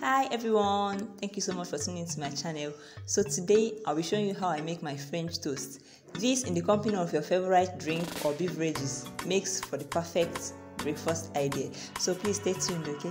Hi everyone, thank you so much for tuning into my channel. So today I'll be showing you how I make my French toast. This in the company of your favorite drink or beverages makes for the perfect breakfast idea. So please stay tuned, okay?